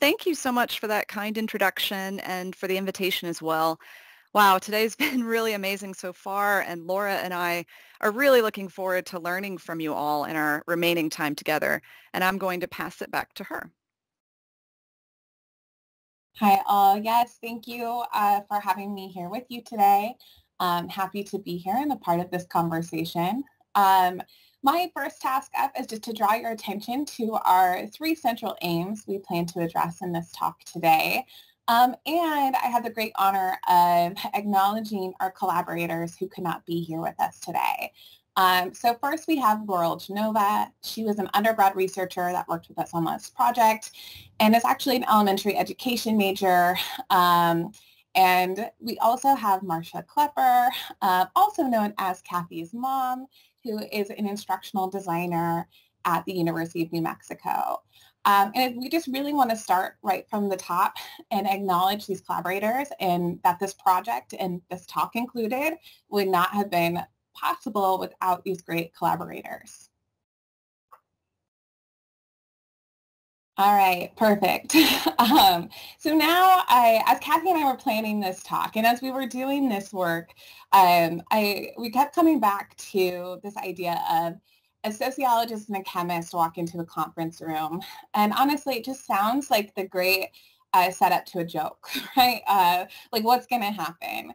thank you so much for that kind introduction and for the invitation as well. Wow, today's been really amazing so far, and Laura and I are really looking forward to learning from you all in our remaining time together, and I'm going to pass it back to her. Hi all. Yes, thank you uh, for having me here with you today. I'm happy to be here and a part of this conversation. Um, my first task up is just to draw your attention to our three central aims we plan to address in this talk today. Um, and I have the great honor of acknowledging our collaborators who could not be here with us today. Um, so first we have Laurel Genova. She was an undergrad researcher that worked with us on this project and is actually an elementary education major. Um, and we also have Marcia Klepper, uh, also known as Kathy's mom, who is an instructional designer at the University of New Mexico. Um, and we just really want to start right from the top and acknowledge these collaborators and that this project and this talk included would not have been possible without these great collaborators. All right, perfect. um, so now, I, as Kathy and I were planning this talk, and as we were doing this work, um, I we kept coming back to this idea of a sociologist and a chemist walk into a conference room, and honestly, it just sounds like the great uh, setup to a joke, right? Uh, like, what's going to happen?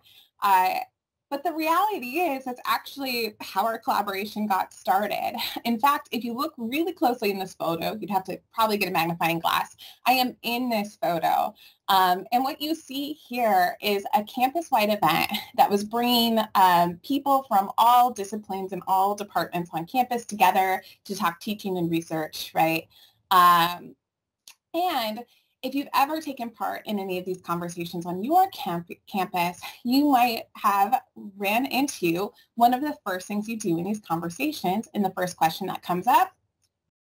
But the reality is that's actually how our collaboration got started. In fact, if you look really closely in this photo, you'd have to probably get a magnifying glass. I am in this photo. Um, and what you see here is a campus-wide event that was bringing um, people from all disciplines and all departments on campus together to talk teaching and research, right? Um, and if you've ever taken part in any of these conversations on your camp- campus, you might have ran into one of the first things you do in these conversations. And the first question that comes up,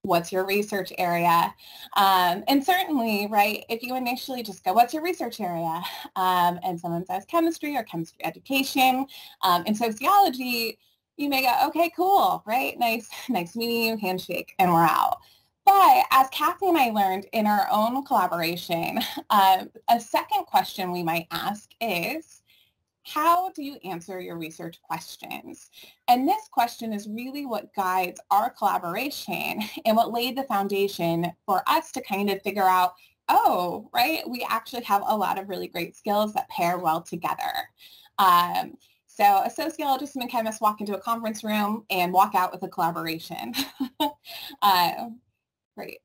what's your research area? Um, and certainly, right, if you initially just go, what's your research area? Um, and someone says chemistry or chemistry education. Um, in sociology, you may go, okay, cool, right? Nice, nice meeting you, handshake, and we're out. But as Kathy and I learned in our own collaboration, uh, a second question we might ask is, how do you answer your research questions? And this question is really what guides our collaboration and what laid the foundation for us to kind of figure out, oh, right, we actually have a lot of really great skills that pair well together. Um, so a sociologist and a chemist walk into a conference room and walk out with a collaboration. uh, Great.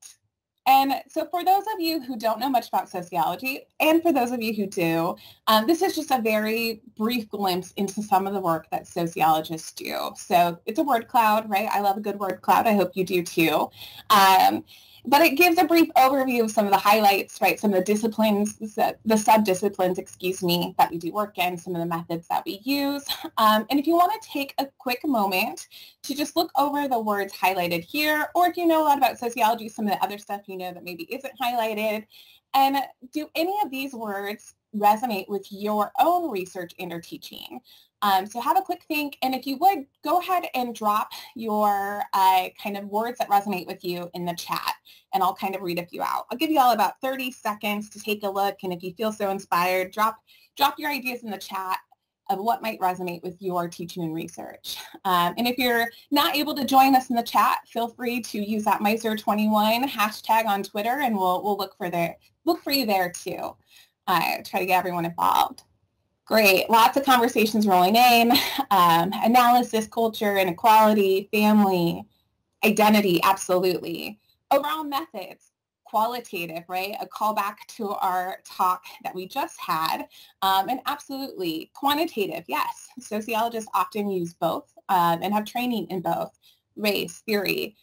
And so for those of you who don't know much about sociology, and for those of you who do, um, this is just a very brief glimpse into some of the work that sociologists do. So it's a word cloud, right? I love a good word cloud. I hope you do too. Um, but it gives a brief overview of some of the highlights, right? Some of the disciplines, the sub-disciplines, excuse me, that we do work in, some of the methods that we use. Um, and if you want to take a quick moment to just look over the words highlighted here, or if you know a lot about sociology, some of the other stuff you know that maybe isn't highlighted, and do any of these words resonate with your own research and or teaching? Um, so have a quick think, and if you would, go ahead and drop your uh, kind of words that resonate with you in the chat, and I'll kind of read a few out. I'll give you all about 30 seconds to take a look, and if you feel so inspired, drop, drop your ideas in the chat of what might resonate with your teaching and research. Um, and if you're not able to join us in the chat, feel free to use that MICER21 hashtag on Twitter, and we'll, we'll look, for there, look for you there too. Uh, try to get everyone involved. Great. Lots of conversations rolling in. Um, analysis, culture, inequality, family, identity, absolutely. Overall methods, qualitative, right? A callback to our talk that we just had. Um, and absolutely quantitative, yes. Sociologists often use both um, and have training in both. Race, theory.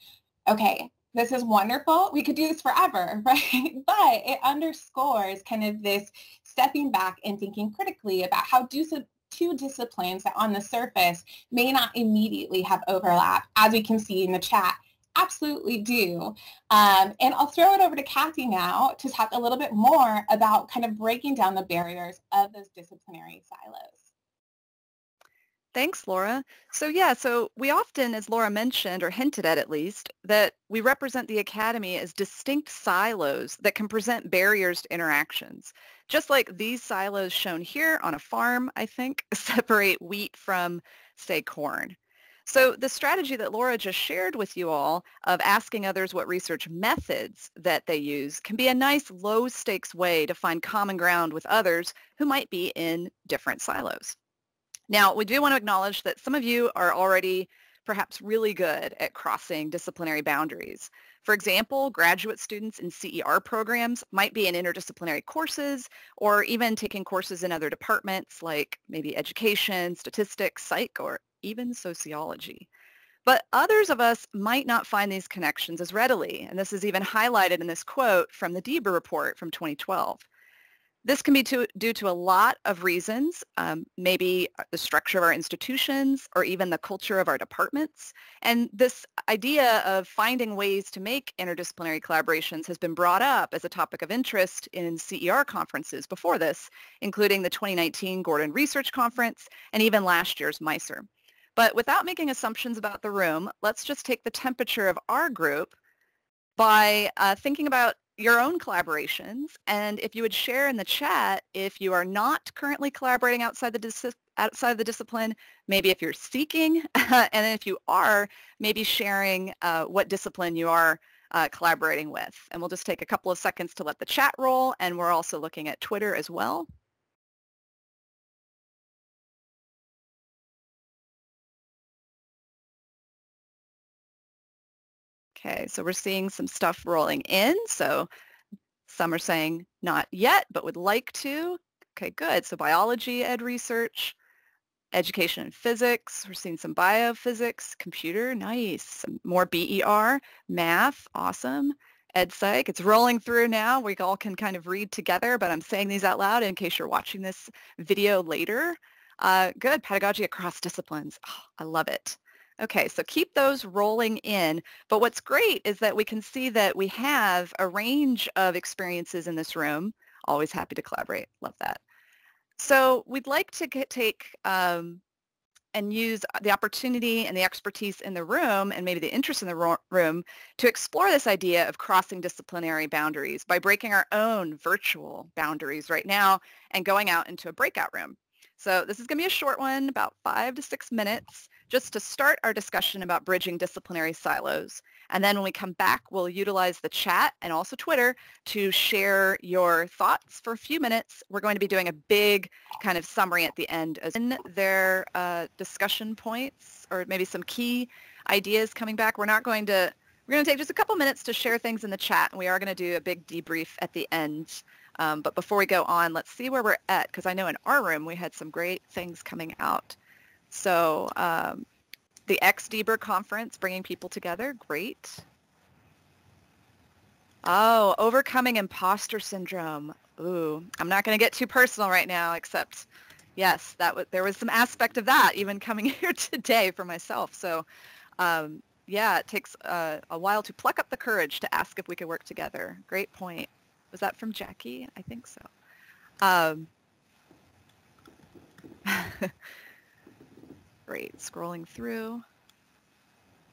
Okay, this is wonderful. We could do this forever, right? But it underscores kind of this stepping back and thinking critically about how do two disciplines that on the surface may not immediately have overlap, as we can see in the chat, absolutely do. Um, and I'll throw it over to Kathy now to talk a little bit more about kind of breaking down the barriers of those disciplinary silos. Thanks, Laura. So yeah, so we often, as Laura mentioned, or hinted at at least, that we represent the academy as distinct silos that can present barriers to interactions. Just like these silos shown here on a farm, I think, separate wheat from, say, corn. So the strategy that Laura just shared with you all of asking others what research methods that they use can be a nice low stakes way to find common ground with others who might be in different silos. Now, we do want to acknowledge that some of you are already perhaps really good at crossing disciplinary boundaries. For example, graduate students in CER programs might be in interdisciplinary courses or even taking courses in other departments like maybe education, statistics, psych, or even sociology. But others of us might not find these connections as readily, and this is even highlighted in this quote from the DBER report from 2012. This can be to, due to a lot of reasons, um, maybe the structure of our institutions or even the culture of our departments. And this idea of finding ways to make interdisciplinary collaborations has been brought up as a topic of interest in CER conferences before this, including the 2019 Gordon Research Conference and even last year's MICER. But without making assumptions about the room, let's just take the temperature of our group by uh, thinking about your own collaborations. And if you would share in the chat, if you are not currently collaborating outside the outside the discipline, maybe if you're seeking, and if you are, maybe sharing uh, what discipline you are uh, collaborating with. And we'll just take a couple of seconds to let the chat roll. And we're also looking at Twitter as well. Okay, so we're seeing some stuff rolling in. So some are saying not yet, but would like to. Okay, good. So biology ed research, education and physics. We're seeing some biophysics, computer, nice. More BER, math, awesome. Ed Psych, it's rolling through now. We all can kind of read together, but I'm saying these out loud in case you're watching this video later. Uh, good, pedagogy across disciplines. Oh, I love it. Okay, so keep those rolling in. But what's great is that we can see that we have a range of experiences in this room. Always happy to collaborate. Love that. So we'd like to get, take um, and use the opportunity and the expertise in the room and maybe the interest in the room to explore this idea of crossing disciplinary boundaries by breaking our own virtual boundaries right now and going out into a breakout room. So this is going to be a short one, about five to six minutes just to start our discussion about bridging disciplinary silos. And then when we come back, we'll utilize the chat and also Twitter to share your thoughts for a few minutes. We're going to be doing a big kind of summary at the end as in their uh, discussion points or maybe some key ideas coming back. We're not going to, we're going to take just a couple minutes to share things in the chat and we are going to do a big debrief at the end. Um, but before we go on, let's see where we're at because I know in our room we had some great things coming out. So um, the X-DBER conference, bringing people together, great. Oh, overcoming imposter syndrome. Ooh, I'm not going to get too personal right now, except yes, that w- there was some aspect of that even coming here today for myself. So um, yeah, it takes uh, a while to pluck up the courage to ask if we could work together. Great point. Was that from Jackie? I think so. Um, Great, scrolling through.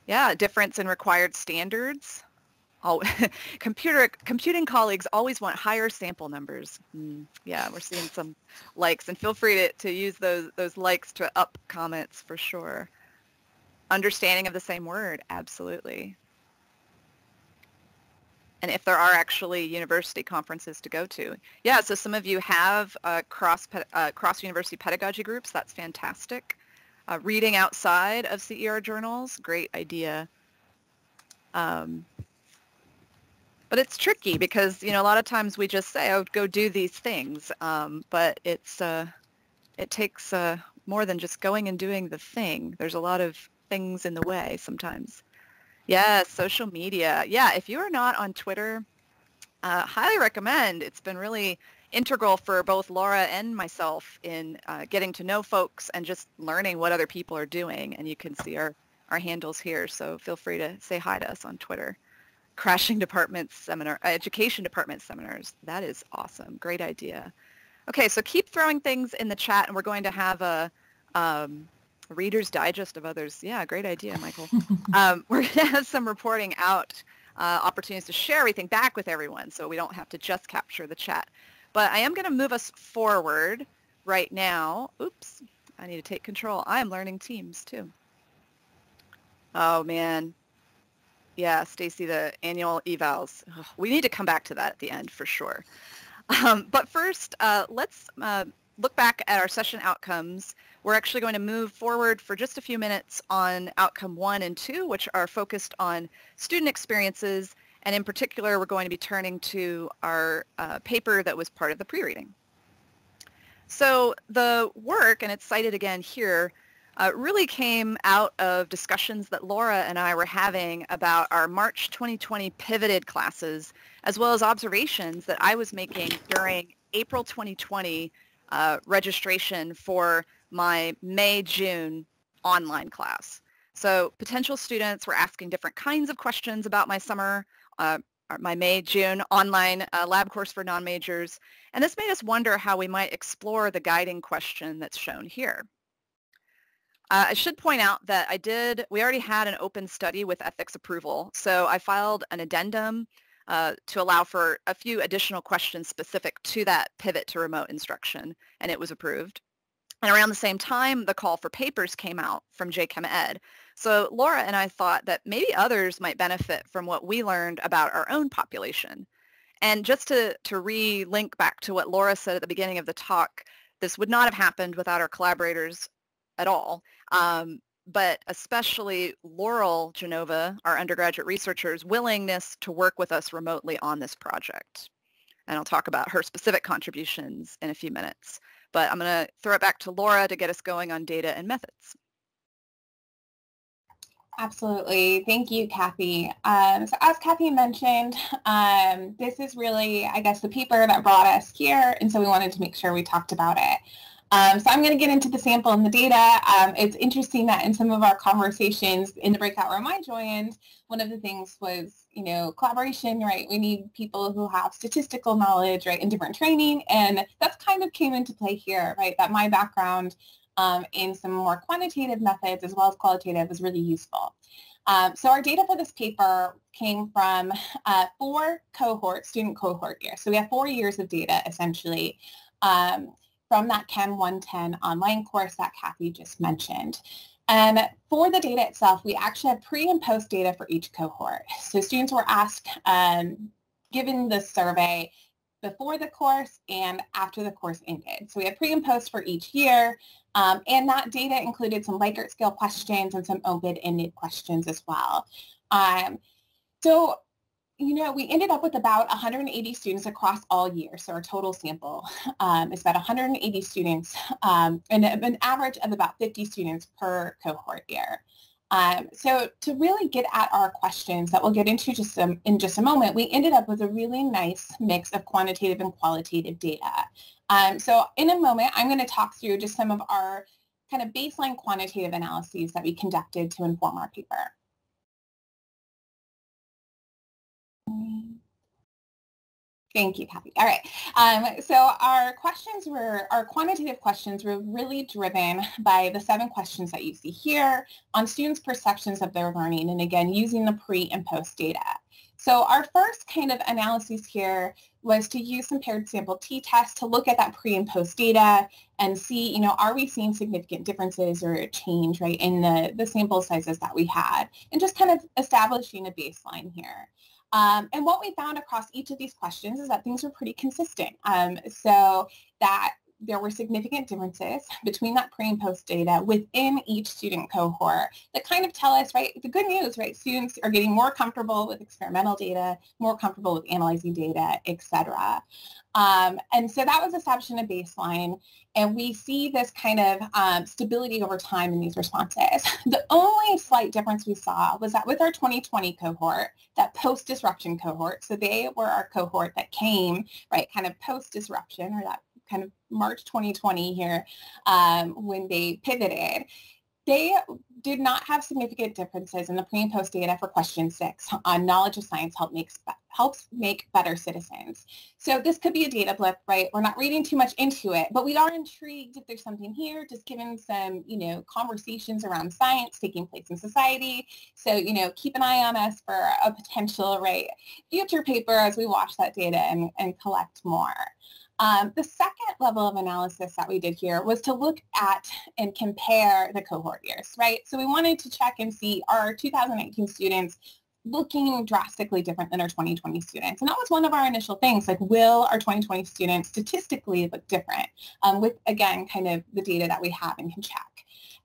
Yeah, difference in required standards. Oh, computer computing colleagues always want higher sample numbers. Mm, yeah, we're seeing some likes, and feel free to, to use those those likes to up comments for sure. Understanding of the same word, absolutely. And if there are actually university conferences to go to, yeah. So some of you have uh, cross uh, cross university pedagogy groups. That's fantastic. Uh, reading outside of CER journals, great idea. Um, but it's tricky because you know a lot of times we just say, "Oh, go do these things," um, but it's uh, it takes uh, more than just going and doing the thing. There's a lot of things in the way sometimes. Yes, social media. Yeah, if you are not on Twitter, uh, highly recommend. It's been really integral for both Laura and myself in uh, getting to know folks and just learning what other people are doing. And you can see our, our handles here. So feel free to say hi to us on Twitter. Crashing Department Seminar, uh, Education Department Seminars. That is awesome. Great idea. Okay, so keep throwing things in the chat and we're going to have a, um, Reader's Digest of others. Yeah, great idea, Michael. um, we're going to have some reporting out uh, opportunities to share everything back with everyone so we don't have to just capture the chat. But I am going to move us forward right now. Oops, I need to take control. I am learning Teams too. Oh man. Yeah, Stacy, the annual evals. Ugh, we need to come back to that at the end for sure. Um, but first, uh, let's uh, look back at our session outcomes. We're actually going to move forward for just a few minutes on outcome one and two, which are focused on student experiences. And in particular, we're going to be turning to our uh, paper that was part of the pre-reading. So the work, and it's cited again here, uh, really came out of discussions that Laura and I were having about our March 2020 pivoted classes, as well as observations that I was making during April 2020 uh, registration for my May-June online class. So potential students were asking different kinds of questions about my summer, uh, my May-June online uh, lab course for non-majors, and this made us wonder how we might explore the guiding question that's shown here. Uh, I should point out that I did, we already had an open study with ethics approval, so I filed an addendum uh, to allow for a few additional questions specific to that pivot to remote instruction, and it was approved. And around the same time, the call for papers came out from JChem Ed. So Laura and I thought that maybe others might benefit from what we learned about our own population. And just to, to re-link back to what Laura said at the beginning of the talk, this would not have happened without our collaborators at all. Um, but especially Laurel Genova, our undergraduate researcher's willingness to work with us remotely on this project. And I'll talk about her specific contributions in a few minutes. But I'm going to throw it back to Laura to get us going on data and methods. Absolutely. Thank you, Kathy. Um, so as Kathy mentioned, um, this is really, I guess, the paper that brought us here. And so we wanted to make sure we talked about it. Um, so I'm going to get into the sample and the data. Um, it's interesting that in some of our conversations in the breakout room I joined, one of the things was, you know, collaboration, right? We need people who have statistical knowledge, right, and different training. And that's kind of came into play here, right? That my background um, in some more quantitative methods as well as qualitative was really useful. Um, so our data for this paper came from uh, four cohorts, student cohort years. So we have four years of data essentially. Um, from that Chem 110 online course that Kathy just mentioned. And for the data itself, we actually have pre and post data for each cohort. So students were asked, um, given the survey, before the course and after the course ended. So we have pre and post for each year. Um, and that data included some Likert scale questions and some open-ended questions as well. Um, so you know, we ended up with about 180 students across all years. So our total sample um, is about 180 students um, and an average of about 50 students per cohort year. Um, so to really get at our questions that we'll get into just um, in just a moment, we ended up with a really nice mix of quantitative and qualitative data. Um, so in a moment, I'm going to talk through just some of our kind of baseline quantitative analyses that we conducted to inform our paper. Thank you, Kathy. All right. Um, so our questions were, our quantitative questions were really driven by the seven questions that you see here on students' perceptions of their learning, and again, using the pre and post data. So our first kind of analysis here was to use some paired sample t-tests to look at that pre and post data and see, you know, are we seeing significant differences or a change, right, in the, the sample sizes that we had, and just kind of establishing a baseline here. Um, and what we found across each of these questions is that things were pretty consistent. Um, so that there were significant differences between that pre and post data within each student cohort that kind of tell us, right, the good news, right, students are getting more comfortable with experimental data, more comfortable with analyzing data, et cetera. Um, and so that was establishing a baseline. And we see this kind of um, stability over time in these responses. The only slight difference we saw was that with our 2020 cohort, that post-disruption cohort, so they were our cohort that came, right, kind of post-disruption or that kind of March 2020 here um, when they pivoted, they did not have significant differences in the pre and post data for question six on knowledge of science help makes, helps make better citizens. So this could be a data blip, right? We're not reading too much into it, but we are intrigued if there's something here, just given some, you know, conversations around science taking place in society. So, you know, keep an eye on us for a potential, right, future paper as we watch that data and, and collect more. Um, the second level of analysis that we did here was to look at and compare the cohort years, right? So we wanted to check and see are 2019 students looking drastically different than our 2020 students. And that was one of our initial things, like will our 2020 students statistically look different um, with, again, kind of the data that we have and can check.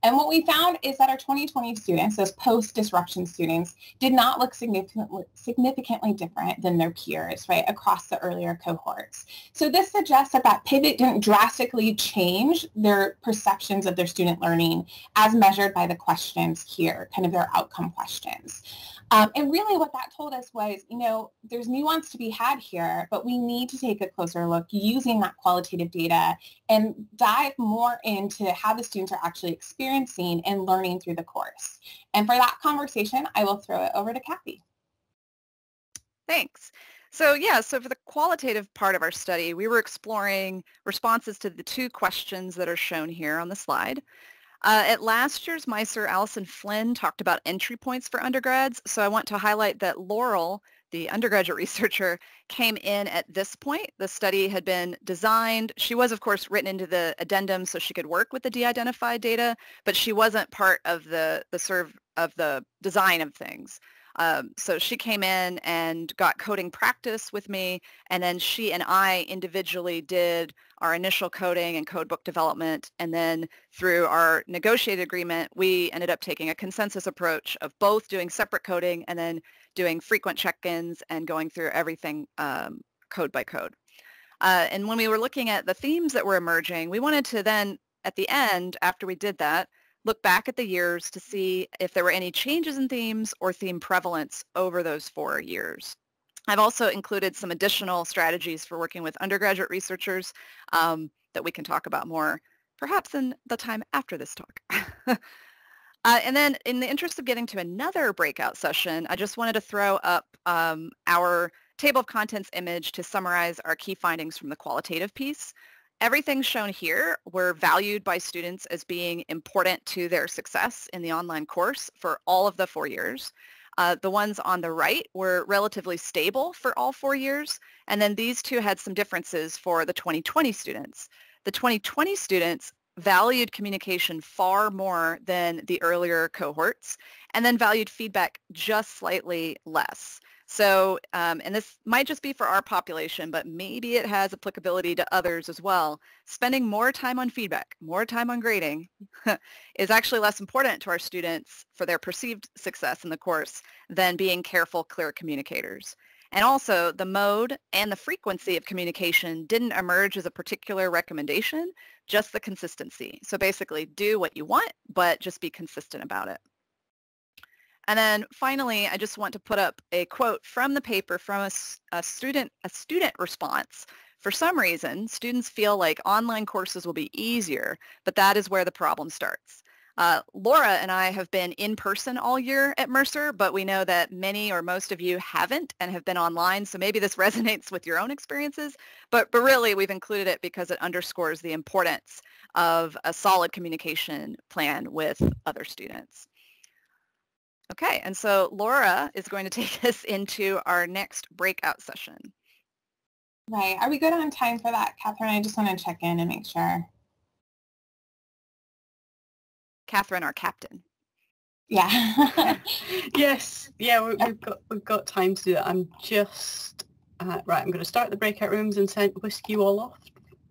And what we found is that our 2020 students, those post-disruption students, did not look significantly, significantly different than their peers, right, across the earlier cohorts. So this suggests that that pivot didn't drastically change their perceptions of their student learning as measured by the questions here, kind of their outcome questions. Um, and really what that told us was, you know, there's nuance to be had here, but we need to take a closer look using that qualitative data and dive more into how the students are actually experiencing and learning through the course. And for that conversation, I will throw it over to Kathy. Thanks. So yeah, so for the qualitative part of our study, we were exploring responses to the two questions that are shown here on the slide. Uh, at last year's MICER, Alison Flynn talked about entry points for undergrads. So I want to highlight that Laurel, the undergraduate researcher, came in at this point. The study had been designed. She was, of course, written into the addendum so she could work with the de-identified data, but she wasn't part of the, the serve of the design of things. Um, so she came in and got coding practice with me, and then she and I individually did our initial coding and codebook development, and then through our negotiated agreement, we ended up taking a consensus approach of both doing separate coding and then doing frequent check-ins and going through everything um, code by code. Uh, and when we were looking at the themes that were emerging, we wanted to then, at the end, after we did that, look back at the years to see if there were any changes in themes or theme prevalence over those four years. I've also included some additional strategies for working with undergraduate researchers um, that we can talk about more, perhaps in the time after this talk. uh, and then in the interest of getting to another breakout session, I just wanted to throw up um, our table of contents image to summarize our key findings from the qualitative piece everything shown here were valued by students as being important to their success in the online course for all of the four years. Uh, the ones on the right were relatively stable for all four years, and then these two had some differences for the 2020 students. The 2020 students valued communication far more than the earlier cohorts, and then valued feedback just slightly less. So, um, and this might just be for our population, but maybe it has applicability to others as well. Spending more time on feedback, more time on grading is actually less important to our students for their perceived success in the course than being careful, clear communicators. And also the mode and the frequency of communication didn't emerge as a particular recommendation, just the consistency. So basically do what you want, but just be consistent about it. And then finally, I just want to put up a quote from the paper from a, a, student, a student response. For some reason, students feel like online courses will be easier, but that is where the problem starts. Uh, Laura and I have been in person all year at Mercer, but we know that many or most of you haven't and have been online, so maybe this resonates with your own experiences, but, but really we've included it because it underscores the importance of a solid communication plan with other students. Okay, and so Laura is going to take us into our next breakout session. Right. Are we good on time for that, Catherine? I just want to check in and make sure. Catherine, our captain. Yeah. yes. Yeah, we, have got we've got time to do that. I'm just uh, right. I'm going to start the breakout rooms and send whisk you all off.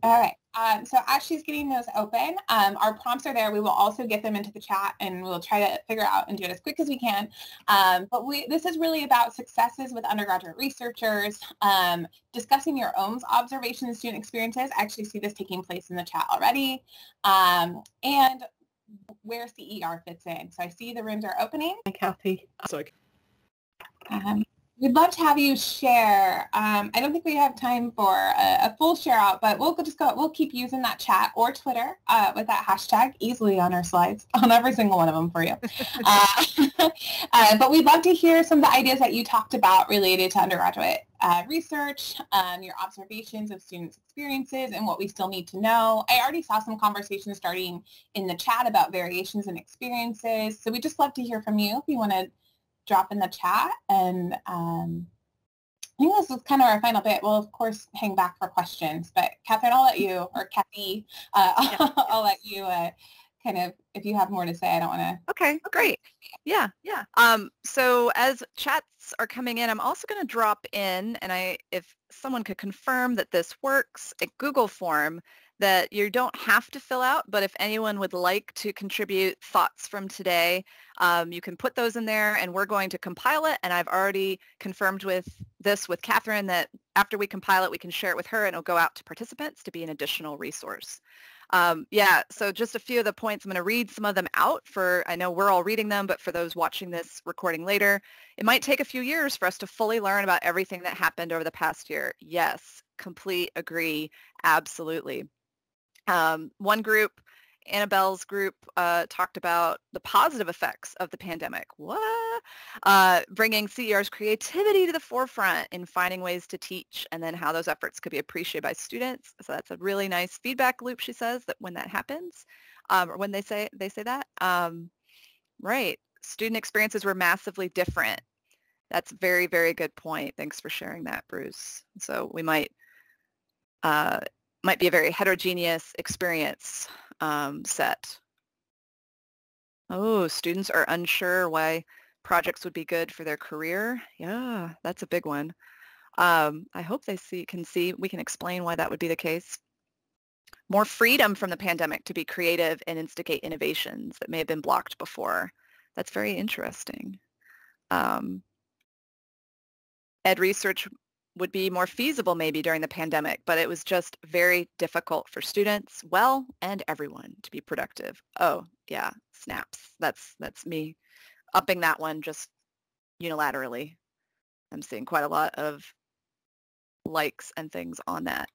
All right. Um, so as she's getting those open, um, our prompts are there. We will also get them into the chat and we'll try to figure out and do it as quick as we can. Um, but we, this is really about successes with undergraduate researchers, um, discussing your own observations, student experiences. I actually see this taking place in the chat already. Um, and where CER fits in. So I see the rooms are opening. Hi, Kathy. Sorry. Um, We'd love to have you share. Um, I don't think we have time for a, a, full share out, but we'll just go. We'll keep using that chat or Twitter uh, with that hashtag easily on our slides on every single one of them for you. uh, uh, but we'd love to hear some of the ideas that you talked about related to undergraduate uh, research, um, your observations of students' experiences, and what we still need to know. I already saw some conversations starting in the chat about variations in experiences. So we just love to hear from you if you want to drop in the chat. And um, I think this is kind of our final bit. We'll, of course, hang back for questions. But Catherine, I'll let you, or Kathy, uh, yeah. I'll let you uh, kind of, if you have more to say, I don't want to. Okay, great. Yeah, yeah. Um, so as chats are coming in, I'm also going to drop in, and I, if someone could confirm that this works, a Google form that you don't have to fill out, but if anyone would like to contribute thoughts from today, um, you can put those in there and we're going to compile it. And I've already confirmed with this with Catherine that after we compile it, we can share it with her and it'll go out to participants to be an additional resource. Um, yeah, so just a few of the points. I'm going to read some of them out for, I know we're all reading them, but for those watching this recording later, it might take a few years for us to fully learn about everything that happened over the past year. Yes, complete agree, absolutely. Um, one group, Annabelle's group, uh, talked about the positive effects of the pandemic. What? Uh, bringing CER's creativity to the forefront in finding ways to teach and then how those efforts could be appreciated by students. So that's a really nice feedback loop, she says, that when that happens, um, or when they say, they say that. Um, right. Student experiences were massively different. That's a very, very good point. Thanks for sharing that, Bruce. So we might uh, might be a very heterogeneous experience um, set. Oh, students are unsure why projects would be good for their career. Yeah, that's a big one. Um, I hope they see can see we can explain why that would be the case. More freedom from the pandemic to be creative and instigate innovations that may have been blocked before. That's very interesting. Um, ed research would be more feasible maybe during the pandemic, but it was just very difficult for students, well, and everyone to be productive. Oh, yeah, snaps. That's that's me upping that one just unilaterally. I'm seeing quite a lot of likes and things on that.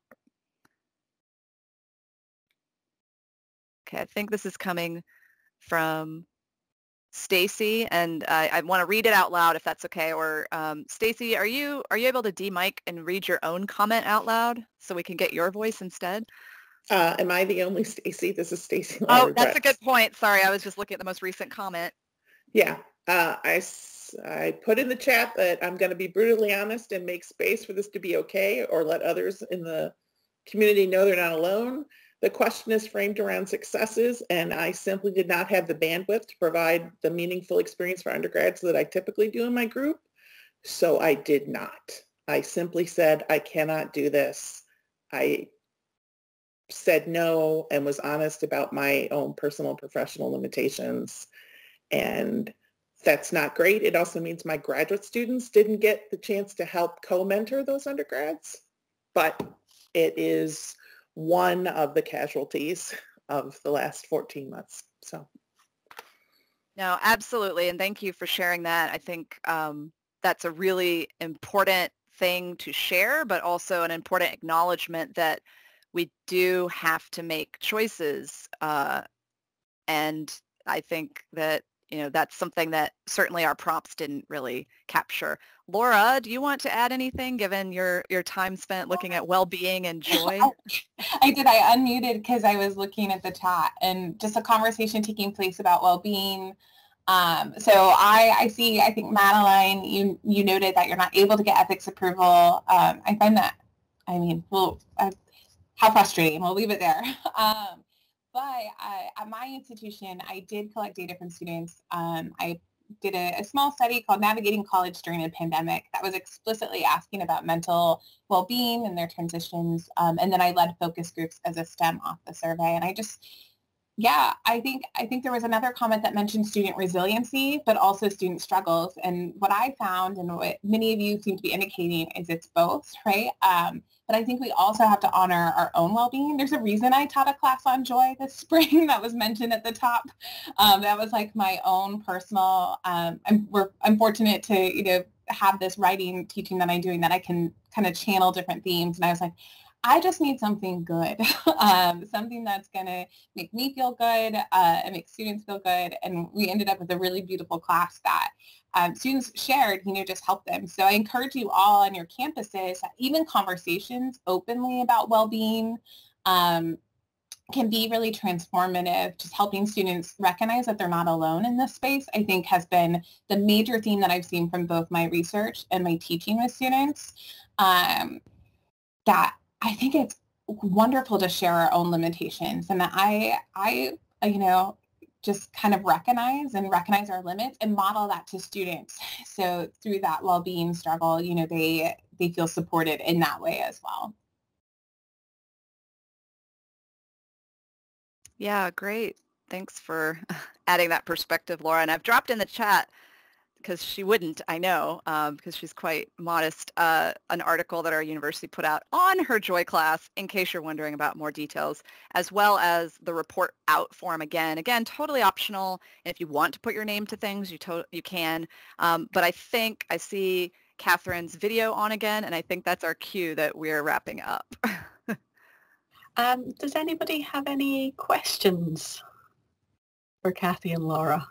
Okay, I think this is coming from Stacy, and I, I want to read it out loud if that's okay. Or um, Stacy, are you are you able to demic and read your own comment out loud so we can get your voice instead? Uh, am I the only Stacy? This is Stacy. Oh, that's a good point. Sorry, I was just looking at the most recent comment. Yeah, uh, I I put in the chat that I'm going to be brutally honest and make space for this to be okay, or let others in the community know they're not alone. The question is framed around successes, and I simply did not have the bandwidth to provide the meaningful experience for undergrads that I typically do in my group. So I did not. I simply said, I cannot do this. I said no and was honest about my own personal professional limitations. And that's not great. It also means my graduate students didn't get the chance to help co-mentor those undergrads, but it is one of the casualties of the last 14 months. So. No, absolutely. And thank you for sharing that. I think um, that's a really important thing to share, but also an important acknowledgement that we do have to make choices. Uh, and I think that you know, that's something that certainly our prompts didn't really capture. Laura, do you want to add anything given your, your time spent looking at well-being and joy? I did. I unmuted because I was looking at the chat and just a conversation taking place about well-being. Um, so I, I see, I think Madeline, you, you noted that you're not able to get ethics approval. Um, I find that, I mean, well, uh, how frustrating. We'll leave it there. Um, but uh, at my institution, I did collect data from students. Um, I did a, a, small study called Navigating College During a Pandemic that was explicitly asking about mental well-being and their transitions. Um, and then I led focus groups as a STEM off the survey. And I just, yeah, I think I think there was another comment that mentioned student resiliency, but also student struggles. And what I found and what many of you seem to be indicating is it's both, right? Um, but I think we also have to honor our own well-being. There's a reason I taught a class on joy this spring that was mentioned at the top. Um, that was like my own personal, um, I'm, we're, I'm fortunate to, you know, have this writing teaching that I'm doing that I can kind of channel different themes. And I was like, I just need something good, um, something that's going to make me feel good uh, and make students feel good. And we ended up with a really beautiful class that um, students shared, you know, just helped them. So I encourage you all on your campuses, even conversations openly about well-being um, can be really transformative. Just helping students recognize that they're not alone in this space, I think has been the major theme that I've seen from both my research and my teaching with students. Um, that I think it's wonderful to share our own limitations and that I, I, uh, you know, just kind of recognize and recognize our limits and model that to students. So through that well-being struggle, you know, they, they feel supported in that way as well. Yeah, great. Thanks for adding that perspective, Laura. And I've dropped in the chat because she wouldn't, I know, um, because she's quite modest, uh, an article that our university put out on her Joy class, in case you're wondering about more details, as well as the report out form again. Again, totally optional. And if you want to put your name to things, you, to- you can. Um, but I think I see Catherine's video on again, and I think that's our cue that we're wrapping up. um, does anybody have any questions for Kathy and Laura?